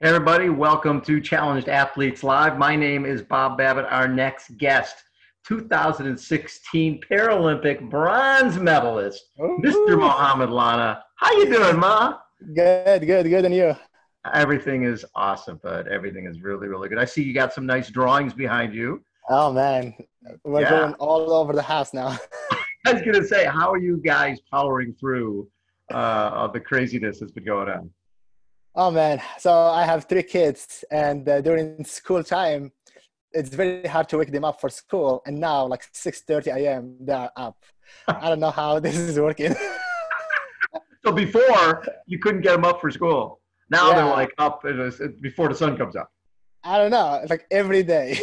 Hey everybody, welcome to Challenged Athletes Live. My name is Bob Babbitt. Our next guest, 2016 Paralympic bronze medalist, Ooh. Mr. Mohamed Lahna. How you doing, Ma? Good, good, good, and you? Everything is awesome, bud. Everything is really, really good. I see you got some nice drawings behind you. Oh man, we're yeah. going all over the house now. I was gonna say, how are you guys powering through uh, the craziness that's been going on? Oh man, so I have three kids, and uh, during school time, it's very hard to wake them up for school. And now, like 6:30 a.m., they are up. I don't know how this is working. so before you couldn't get them up for school. Now yeah. they're like up before the sun comes up. I don't know, like every day.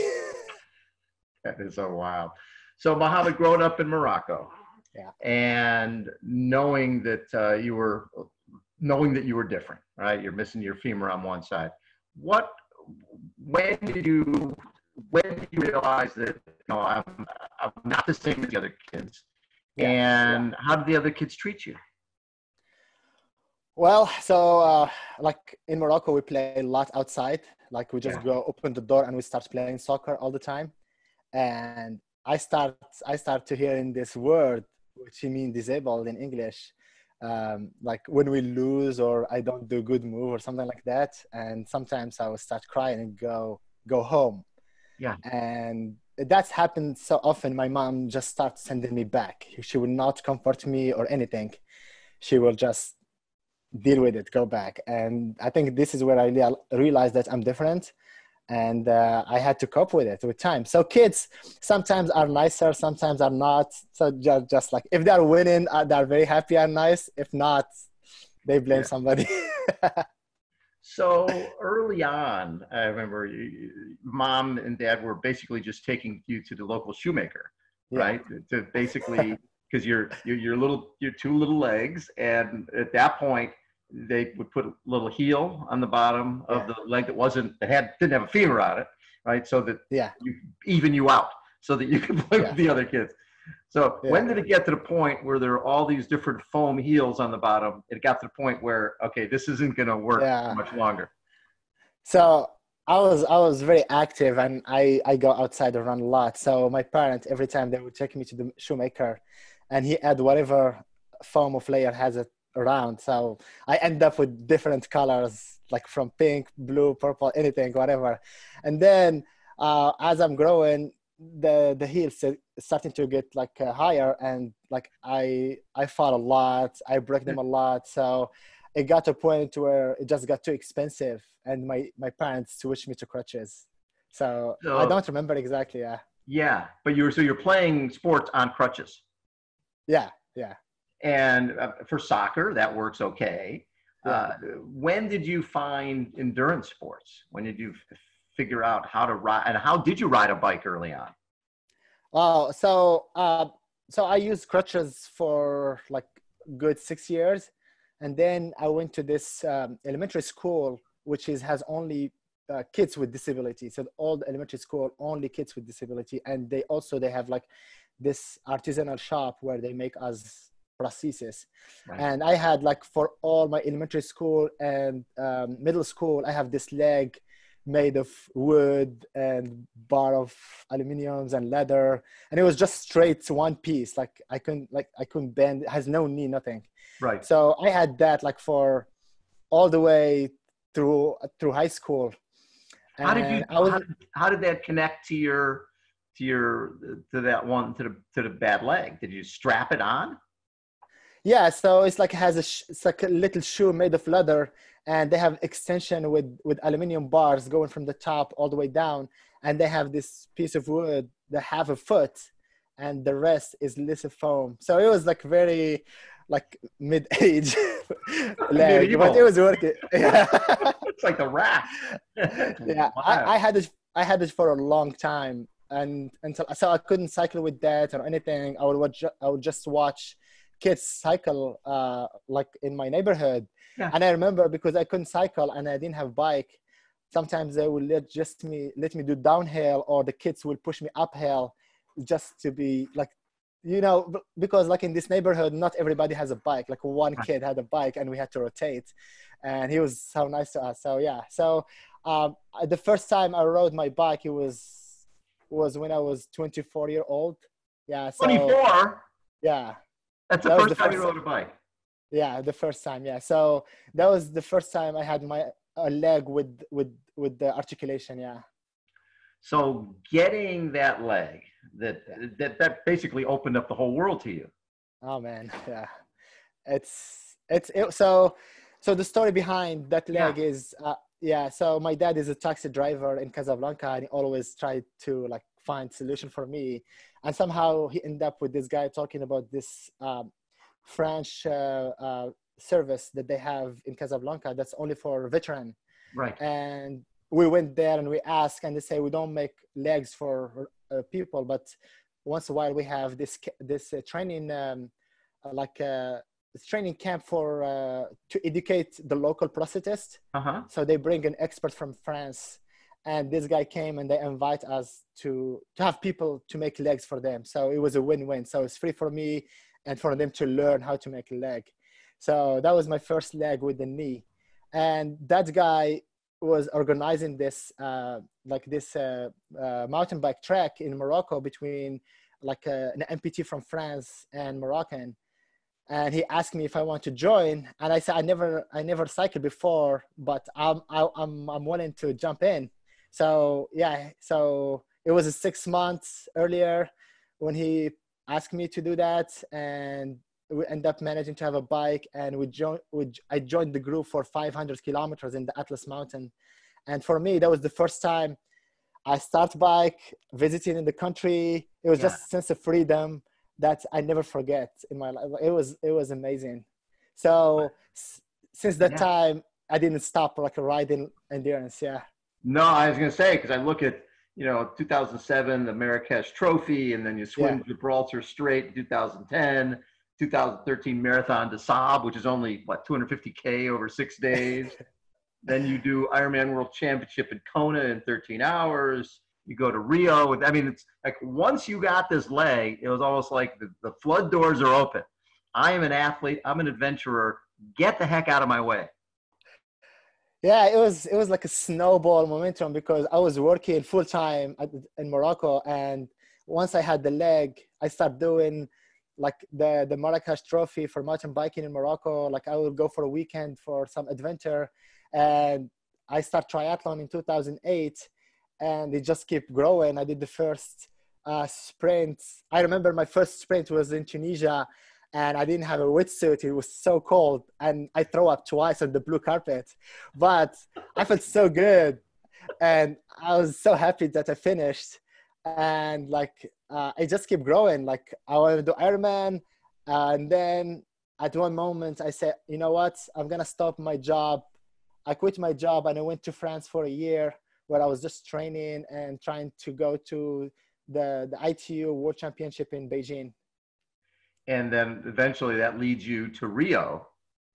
that is so wild. So Mohamed, growing up in Morocco, yeah, and knowing that uh, you were knowing that you were different, right? You're missing your femur on one side. What? When did you? When did you realize that you know I'm, I'm not the same as the other kids? Yeah, and how did the other kids treat you? Well, so uh, like in Morocco, we play a lot outside. Like we just yeah. go open the door and we start playing soccer all the time. And I start I start to hear in this word, which means disabled in English, um, like when we lose or I don't do good move or something like that. And sometimes I will start crying and go go home. Yeah. And that's happened so often. My mom just starts sending me back. She will not comfort me or anything. She will just deal with it go back and i think this is where i realized that i'm different and uh, i had to cope with it with time. So kids sometimes are nicer sometimes are not. So just, just like if they're winning uh, they're very happy and nice. If not they blame yeah. somebody. So early on i remember you, mom and dad were basically just taking you to the local shoemaker yeah. right? To basically because you're, you're your little your two little legs and at that point they would put a little heel on the bottom of the leg that wasn't that had didn't have a femur on it, right? So that yeah, you even you out so that you can play yeah. with the other kids. So yeah. when did it get to the point where there are all these different foam heels on the bottom? It got to the point where okay, this isn't going to work yeah. much longer. So I was I was very active and I I go outside and run a lot. So my parents every time they would take me to the shoemaker, and he add whatever foam of layer has it around. So I end up with different colors, like from pink, blue, purple, anything, whatever. And then uh, as I'm growing, the the heels starting to get like uh, higher, and like I I fall a lot, I break them a lot. So it got to a point where it just got too expensive, and my my parents switched me to crutches. So, so I don't remember exactly. Yeah. Yeah, but you're so you're playing sports on crutches. Yeah, yeah and uh, for soccer that works okay. Uh, when did you find endurance sports? When did you f- figure out how to ride and how did you ride a bike early on? Oh so uh, so i used crutches for like good six years. And then i went to this um, elementary school which is has only uh, kids with disability. So all the elementary school only kids with disability. And they also they have like this artisanal shop where they make us prosthesis right. and i had like for all my elementary school and um, middle school i have this leg made of wood and bar of aluminiums and leather. And it was just straight to one piece. Like i couldn't like i couldn't bend. It has no knee nothing. Right. So i had that like for all the way through through high school. And how did you was, how, how did that connect to your to your to that one to the to the bad leg? Did you strap it on yeah, so it's like has a sh- it's like a little shoe made of leather, and they have extension with with aluminium bars going from the top all the way down, and they have this piece of wood that have a foot, and the rest is lithofoam. So it was like very like mid-age leg, but it was working. Yeah. it's like the rat. yeah, wow. I, I had this I had this for a long time, and until so I couldn't cycle with that or anything. I would watch. I would just watch kids cycle uh, like in my neighborhood. Yeah. And I remember because I couldn't cycle and I didn't have bike, sometimes they will let just me let me do downhill or the kids will push me uphill just to be like you know, because like in this neighborhood, not everybody has a bike. Like one kid had a bike, and we had to rotate, and he was so nice to us. So yeah, so um, the first time I rode my bike, it was was when I was 24 year old. Yeah. So, 24. Yeah. That's the that first the time first you rode a bike. Yeah, the first time. Yeah. So that was the first time I had my a leg with with with the articulation. Yeah. So getting that leg, that that that basically opened up the whole world to you. Oh man, yeah. It's it's it, so so the story behind that leg yeah. is uh, yeah so my dad is a taxi driver in casablanca and he always tried to like find solution for me and somehow he ended up with this guy talking about this um, french uh, uh, service that they have in casablanca that's only for veteran right and we went there and we asked and they say we don't make legs for uh, people but once in a while we have this this uh, training um, like uh, training camp for uh, to educate the local prosthetists. Uh-huh. So they bring an expert from France, and this guy came and they invite us to to have people to make legs for them. So it was a win-win. So it's free for me and for them to learn how to make a leg. So that was my first leg with the knee, and that guy was organizing this uh, like this uh, uh, mountain bike track in Morocco between like uh, an amputee from France and Moroccan and he asked me if I want to join, and I said I never I never cycled before, but I'm I, I'm I'm willing to jump in. So yeah, so it was six months earlier when he asked me to do that, and we end up managing to have a bike, and we joined. I joined the group for 500 kilometers in the Atlas Mountain, and for me that was the first time I start bike visiting in the country. It was yeah. just a sense of freedom that I never forget in my life. It was it was amazing. So s- since that yeah. time, I didn't stop like riding endurance. Yeah. No, I was gonna say because I look at you know 2007 the Marrakesh Trophy, and then you swim yeah. Gibraltar Strait 2010. 2013 Marathon des Sables, which is only what 250k over six days. then you do Ironman World Championship in Kona in 13 hours you go to Rio. I mean, it's like once you got this leg, it was almost like the, the flood doors are open. I am an athlete. I'm an adventurer. Get the heck out of my way. Yeah, it was it was like a snowball momentum because I was working full time in Morocco, and once I had the leg, I started doing like the the Marrakesh Trophy for mountain biking in Morocco. Like I would go for a weekend for some adventure, and I start triathlon in 2008 and it just kept growing. I did the first uh, sprint. I remember my first sprint was in Tunisia and I didn't have a wetsuit. It was so cold and I throw up twice on the blue carpet, but I felt so good. And I was so happy that I finished. And like, uh, I just keep growing. Like I want to do Ironman. and then at one moment I said, you know what? I'm to stop my job. I quit my job and I went to France for a year where I was just training and trying to go to the, the ITU World Championship in Beijing. And then eventually that leads you to Rio.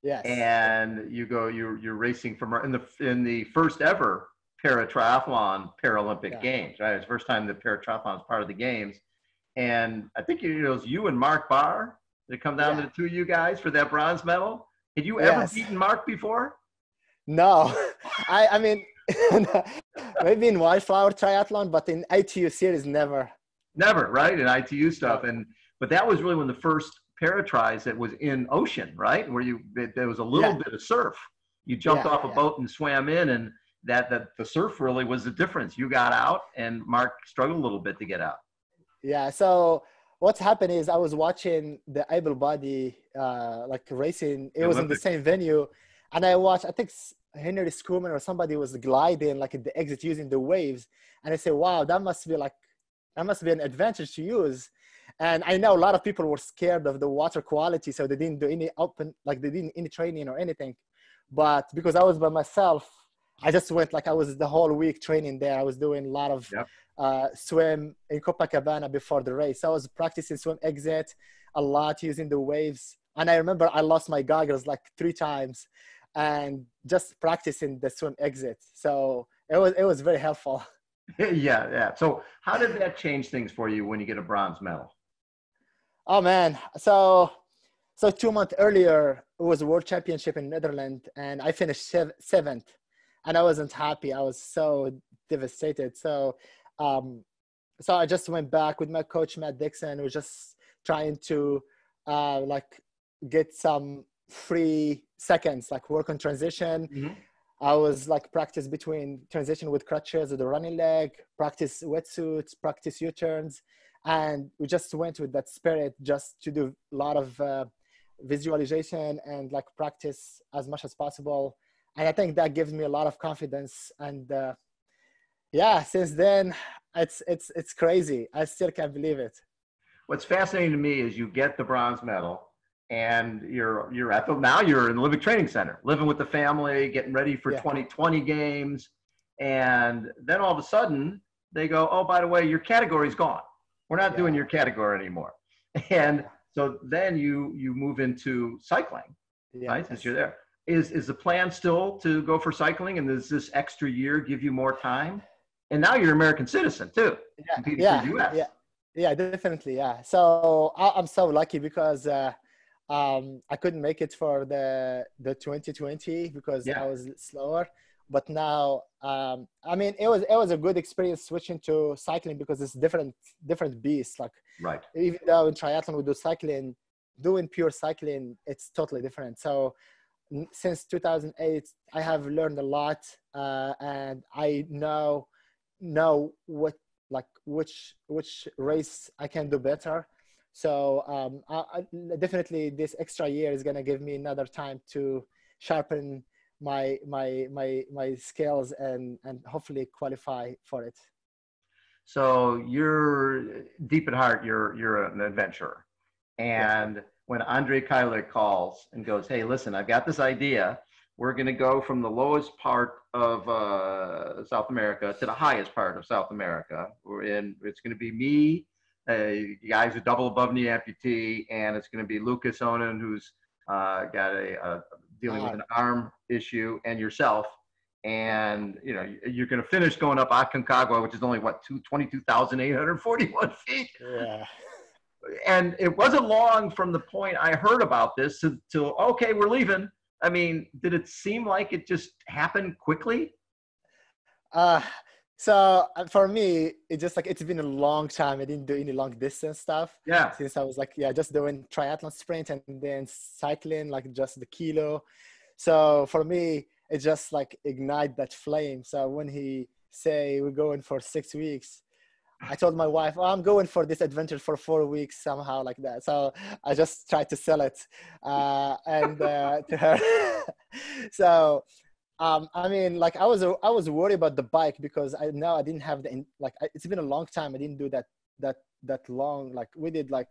Yes. And you go, you're, you're racing from in the, in the first ever para triathlon Paralympic yeah. Games, right? It's the first time the para triathlon is part of the games. And I think it was you and Mark Barr that come down yeah. to the two of you guys for that bronze medal. Had you ever yes. beaten Mark before? No, I, I mean, maybe in wildflower triathlon, but in ITU series, never. Never, right? In ITU stuff, and but that was really when the first paratries that was in ocean, right? Where you there was a little yeah. bit of surf. You jumped yeah, off a yeah. boat and swam in, and that that the surf really was the difference. You got out, and Mark struggled a little bit to get out. Yeah. So what's happened is I was watching the able body uh, like racing. It was in the same venue, and I watched. I think Henri Schoeman or somebody was gliding like at the exit using the waves. And I say, wow, that must be like, that must be an advantage to use. And I know a lot of people were scared of the water quality, so they didn't do any open, like they didn't any training or anything. But because I was by myself, I just went like I was the whole week training there. I was doing a lot of yep. uh, swim in Copacabana before the race. I was practicing swim exit a lot using the waves. And I remember I lost my goggles like three times and just practicing the swim exit. So it was it was very helpful. yeah, yeah. So how did that change things for you when you get a bronze medal? Oh man, so so two months earlier it was a world championship in Netherlands, and I finished seventh, and I wasn't happy. I was so devastated. So, um, so I just went back with my coach Matt Dixon. We're just trying to uh, like get some free seconds, like work on transition. Mm-hmm. I was like practice between transition with crutches or the running leg, practice wetsuits, practice U-turns, and we just went with that spirit just to do a lot of uh, visualization and like practice as much as possible. And I think that gives me a lot of confidence. And uh, yeah, since then it's it's it's crazy. I still can't believe it. What's fascinating to me is you get the bronze medal and you're you're at the now you're in the Olympic Training Center, living with the family, getting ready for yeah. 2020 games, and then all of a sudden they go, oh, by the way, your category's gone. We're not yeah. doing your category anymore, and so then you you move into cycling, yeah. right? Since you're there, is is the plan still to go for cycling, and does this extra year give you more time? And now you're an American citizen too, yeah, yeah, yeah, yeah, definitely, yeah. So I, am so lucky because. Uh, um, I couldn't make it for the the 2020 because yeah. I was slower. But now, um, I mean, it was it was a good experience switching to cycling because it's different different beast. Like, right. Even though in triathlon we do cycling, doing pure cycling, it's totally different. So since 2008, I have learned a lot, uh, and I know know what like which which race I can do better so um, I, I, definitely this extra year is going to give me another time to sharpen my my my my skills and and hopefully qualify for it. So you're deep at heart. You're you're an adventurer, and yes. when Andre Kajlich calls and goes, "Hey, listen, I've got this idea. We're going to go from the lowest part of uh, South America to the highest part of South America. In. It's going to be me." a guys who double above knee amputee, and it's going to be Lucas onan who's uh, got a, a dealing with an arm issue, and yourself. And you know you're going to finish going up Aconcagua, which is only what two twenty two thousand eight hundred forty one feet. Yeah. And it wasn't long from the point I heard about this to, to okay, we're leaving. I mean, did it seem like it just happened quickly? Uh, so uh, for me, it's just like it's been a long time. I didn't do any long distance stuff. Yeah. Since I was like, yeah, just doing triathlon sprint and then cycling, like just the kilo. So for me, it just like ignite that flame. So when he say we're going for six weeks, I told my wife, oh, I'm going for this adventure for four weeks somehow like that. So I just tried to sell it uh, and uh, to her. so um, I mean, like I was I was worried about the bike because I know I didn't have the like it's been a long time. I didn't do that that that long like we did like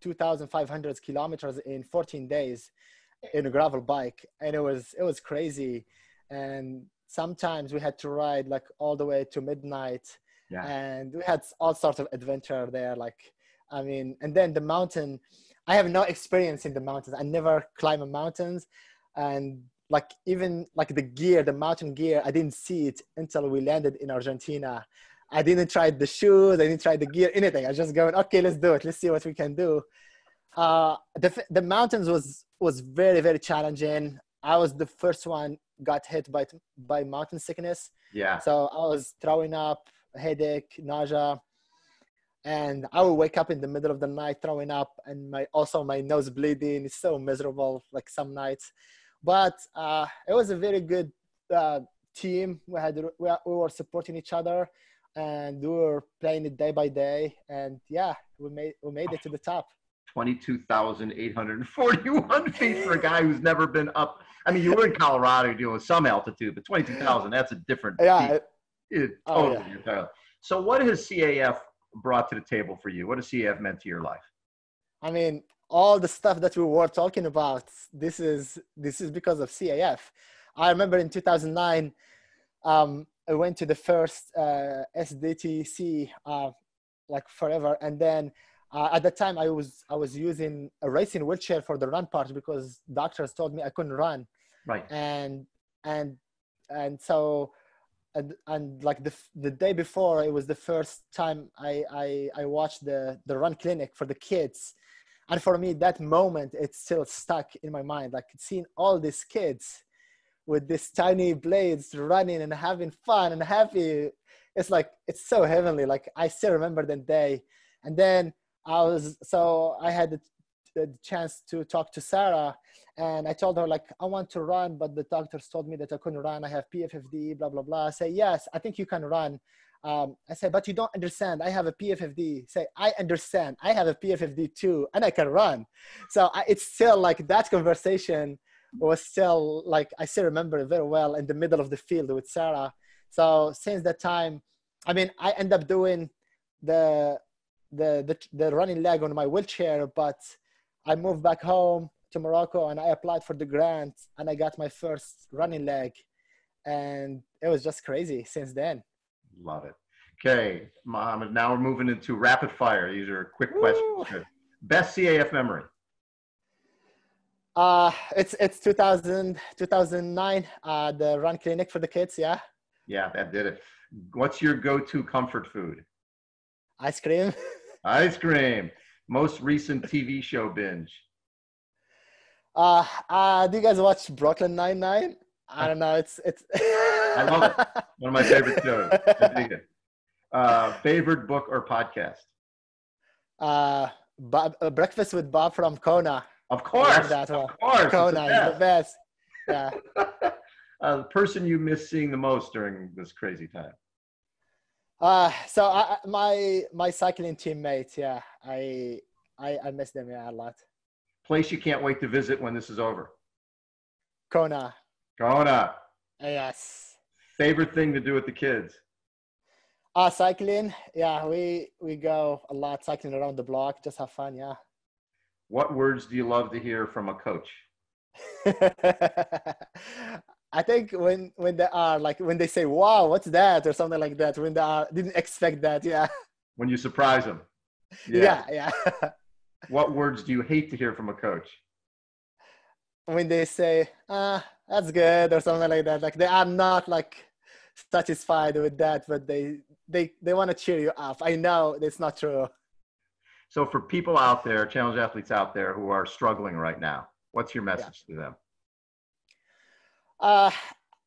2,500 kilometers in 14 days in a gravel bike and it was it was crazy. And sometimes we had to ride like all the way to midnight yeah. and we had all sorts of adventure there like I mean and then the mountain I have no experience in the mountains. I never climb mountains and like even like the gear the mountain gear i didn't see it until we landed in argentina. I didn't try the shoes i didn't try the gear anything. I was just going okay let's do it. Let's see what we can do. Uh, the, the mountains was was very very challenging. I was the first one got hit by by mountain sickness. Yeah. So i was throwing up headache nausea. And i would wake up in the middle of the night throwing up and my also my nose bleeding. It's so miserable like some nights but uh, it was a very good uh, team. We had we, we were supporting each other, and we were playing it day by day. And yeah, we made we made it to the top. Twenty-two thousand eight hundred forty-one feet for a guy who's never been up. I mean, you were in Colorado dealing with some altitude, but twenty-two thousand—that's a different. Yeah. It, it, totally oh, yeah. So, what has CAF brought to the table for you? What has CAF meant to your life? I mean, all the stuff that we were talking about this is this is because of caf i remember in 2009 um, i went to the first uh, sdtc uh, like forever. And then uh, at that time i was i was using a racing wheelchair for the run part because doctors told me i couldn't run. Right. And and and so and, and like the the day before it was the first time i i i watched the the run clinic for the kids and for me that moment it's still stuck in my mind like seeing all these kids with these tiny blades running and having fun and happy. It's like it's so heavenly like i still remember the day. And then i was so i had the, the chance to talk to sarah and i told her like i want to run but the doctors told me that i couldn't run. I have pffd blah blah blah. I say yes i think you can run um, I said, but you don't understand. I have a PFFD. Say, I understand. I have a PFFD too, and I can run. So I, it's still like that conversation was still like I still remember it very well in the middle of the field with Sarah. So since that time, I mean, I end up doing the the the, the running leg on my wheelchair, but I moved back home to Morocco and I applied for the grant and I got my first running leg, and it was just crazy since then. Love it. Okay, Mohamed, now we're moving into rapid fire. These are quick Woo. questions. Best CAF memory? Uh, it's it's 2000, 2009, uh, the run clinic for the kids, yeah. Yeah, that did it. What's your go-to comfort food? Ice cream. Ice cream. Most recent TV show binge? Uh, uh, do you guys watch Brooklyn Nine-Nine? I don't know. It's it's. I love it. One of my favorite shows. Uh, favorite book or podcast? Uh, Bob, uh, Breakfast with Bob from Kona. Of course. that one. Of course. Kona is the best. Yeah. uh, the person you miss seeing the most during this crazy time? Uh, so I, my my cycling teammates, yeah, I I I miss them yeah a lot. Place you can't wait to visit when this is over. Kona. Kona. Yes. Favorite thing to do with the kids? Uh, cycling. Yeah, we we go a lot cycling around the block. Just have fun. Yeah. What words do you love to hear from a coach? I think when when they are like when they say "Wow, what's that?" or something like that. When they are didn't expect that. Yeah. When you surprise them. Yeah, yeah. yeah. what words do you hate to hear from a coach? When they say, "Ah, that's good," or something like that. Like they are not like satisfied with that, but they they they want to cheer you up. I know it's not true. So for people out there, challenge athletes out there who are struggling right now, what's your message yeah. to them? Uh,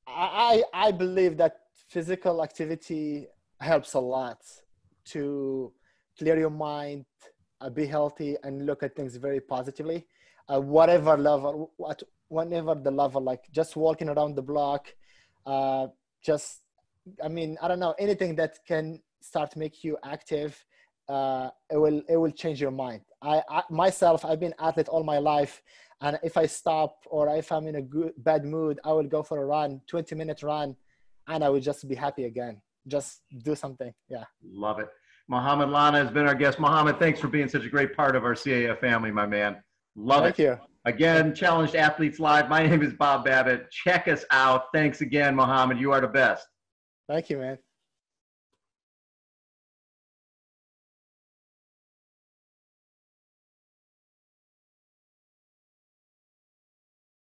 I I believe that physical activity helps a lot to clear your mind, uh, be healthy, and look at things very positively. Uh, whatever level, what, whenever the level, like just walking around the block, uh, just, I mean, I don't know, anything that can start to make you active uh, it will it will change your mind. I, I, myself, I've been athlete all my life, and if I stop or if I'm in a good bad mood, I will go for a run, 20 minute run, and I will just be happy again. Just do something. Yeah. Love it. Mohamed Lahna has been our guest. Mohamed, thanks for being such a great part of our CAF family, my man. Love Thank it. Thank you. Again, Challenged Athletes Live. My name is Bob Babbitt. Check us out. Thanks again, Mohamed. You are the best. Thank you, man.